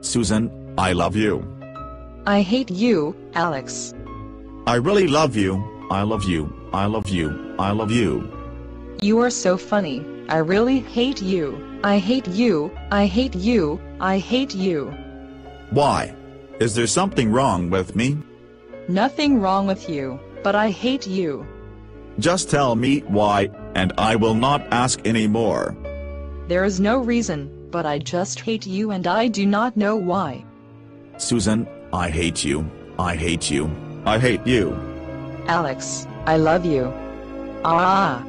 Susan, I love you. I hate you, Alex. I really love you. I love you. I love you. I love you. You are so funny. I really hate you. I hate you. I hate you. I hate you. Why? Is there something wrong with me? Nothing wrong with you, but I hate you. Just tell me why, and I will not ask any more. There is no reason, but I just hate you and I do not know why. Susan, I hate you. I hate you. I hate you. Alex, I love you. Ah.